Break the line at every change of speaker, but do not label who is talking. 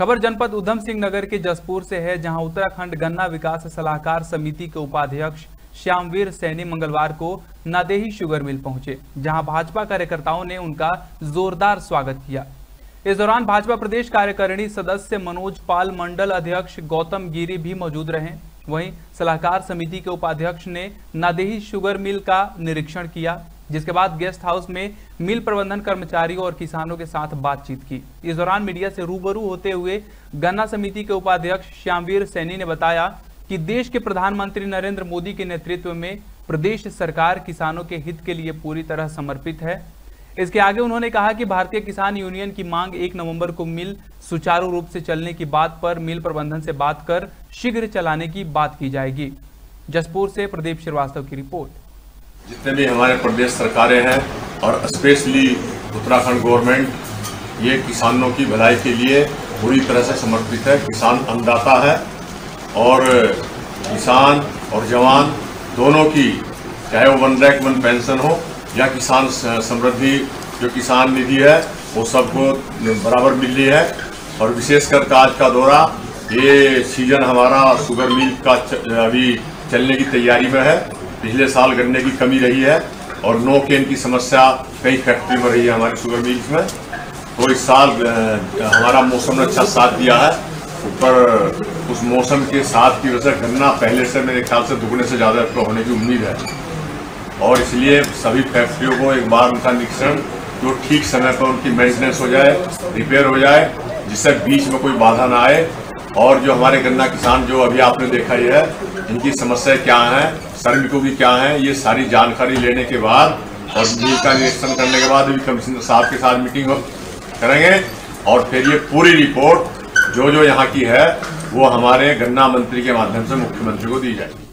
खबर जनपद उधम सिंह नगर के जसपुर से है, जहाँ उत्तराखंड गन्ना विकास सलाहकार समिति के उपाध्यक्ष श्यामवीर सैनी मंगलवार को नादेही शुगर मिल पहुँचे, जहाँ भाजपा कार्यकर्ताओं ने उनका जोरदार स्वागत किया। इस दौरान भाजपा प्रदेश कार्यकारिणी सदस्य मनोज पाल, मंडल अध्यक्ष गौतम गिरी भी मौजूद रहे। वहीं सलाहकार समिति के उपाध्यक्ष ने नादेही शुगर मिल का निरीक्षण किया। जिसके बाद गेस्ट हाउस में मिल प्रबंधन कर्मचारियों और किसानों के साथ बातचीत की। इस दौरान मीडिया से रूबरू होते हुए गन्ना समिति के उपाध्यक्ष श्यामवीर सैनी ने बताया कि देश के प्रधानमंत्री नरेंद्र मोदी के नेतृत्व में प्रदेश सरकार किसानों के हित के लिए पूरी तरह समर्पित है। इसके आगे उन्होंने कहा कि भारतीय किसान यूनियन की मांग एक नवंबर को मिल सुचारू रूप से चलने की बात पर मिल प्रबंधन से बात कर शीघ्र चलाने की बात की जाएगी। जसपुर से प्रदीप श्रीवास्तव की रिपोर्ट।
जितने भी हमारे प्रदेश सरकारें हैं और स्पेशली उत्तराखंड गवर्नमेंट ये किसानों की भलाई के लिए पूरी तरह से समर्पित है। किसान अन्नदाता है और किसान और जवान दोनों की, चाहे वो वन रैक वन पेंशन हो या किसान समृद्धि, जो किसान निधि है, वो सबको बराबर मिल रही है। और विशेषकर आज का दौरा, ये सीज़न हमारा शुगर मिल का अभी चलने की तैयारी में है। पिछले साल गन्ने की कमी रही है और नो केन की समस्या कई फैक्ट्री में रही है हमारे शुगर मिल्स में। तो इस साल हमारा मौसम ने अच्छा साथ दिया है। ऊपर उस मौसम के साथ की वजह से गन्ना पहले से मेरे ख्याल से दुगने से ज़्यादा होने की उम्मीद है। और इसलिए सभी फैक्ट्रियों को एक बार उनका निरीक्षण, जो ठीक समय पर उनकी मेंटेनेंस हो जाए रिपेयर हो जाए, जिससे बीच में कोई बाधा ना आए। और जो हमारे गन्ना किसान, जो अभी आपने देखा ही है, इनकी समस्या क्या है श्रमिकों की क्या है? ये सारी जानकारी लेने के बाद और मिल का निरीक्षण करने के बाद भी कमिश्नर साहब के साथ मीटिंग करेंगे। और फिर ये पूरी रिपोर्ट जो जो यहाँ की है वो हमारे गन्ना मंत्री के माध्यम से मुख्यमंत्री को दी जाएगी।